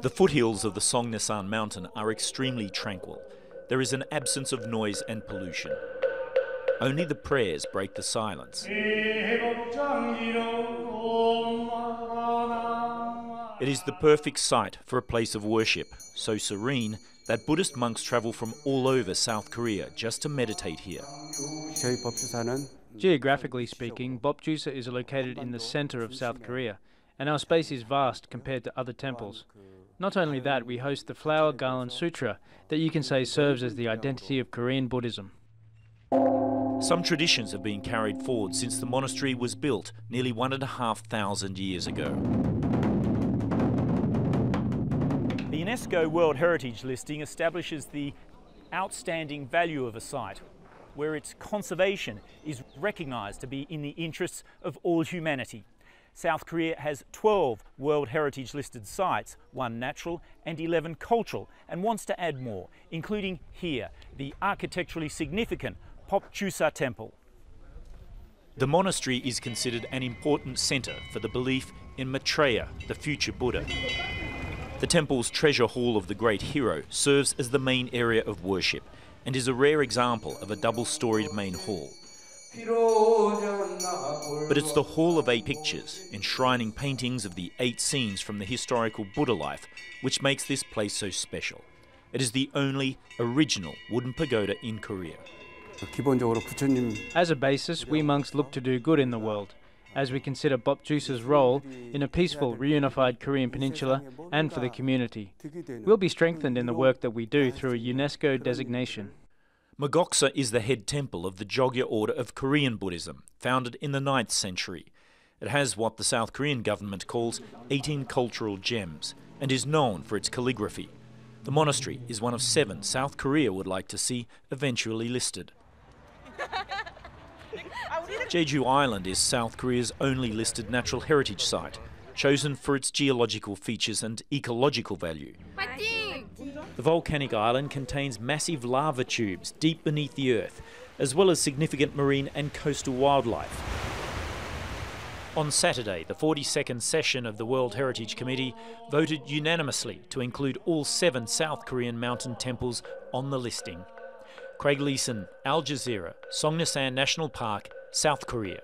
The foothills of the Songnisan mountain are extremely tranquil. There is an absence of noise and pollution. Only the prayers break the silence. It is the perfect site for a place of worship, so serene that Buddhist monks travel from all over South Korea just to meditate here. Geographically speaking, Bopjusa is located in the center of South Korea, and our space is vast compared to other temples. Not only that, we host the Flower Garland Sutra that you can say serves as the identity of Korean Buddhism. Some traditions have been carried forward since the monastery was built nearly one and a half thousand years ago. The UNESCO World Heritage listing establishes the outstanding value of a site where its conservation is recognised to be in the interests of all humanity. South Korea has 12 World Heritage listed sites, one natural and 11 cultural, and wants to add more, including here, the architecturally significant Popchusa Temple. The monastery is considered an important centre for the belief in Maitreya, the future Buddha. The temple's treasure hall of the great hero serves as the main area of worship and is a rare example of a double storied main hall. But it's the Hall of Eight Pictures, enshrining paintings of the eight scenes from the historical Buddha life, which makes this place so special. It is the only original wooden pagoda in Korea. As a basis, we monks look to do good in the world, as we consider Bopjusa's role in a peaceful, reunified Korean peninsula and for the community. We'll be strengthened in the work that we do through a UNESCO designation. Magoksa is the head temple of the Jogye order of Korean Buddhism, founded in the 9th century. It has what the South Korean government calls 18 cultural gems and is known for its calligraphy. The monastery is one of seven South Korea would like to see eventually listed. Jeju Island is South Korea's only listed natural heritage site, chosen for its geological features and ecological value. The volcanic island contains massive lava tubes deep beneath the earth, as well as significant marine and coastal wildlife. On Saturday, the 42nd session of the World Heritage Committee voted unanimously to include all seven South Korean mountain temples on the listing. Craig Leeson, Al Jazeera, Songnisan National Park, South Korea.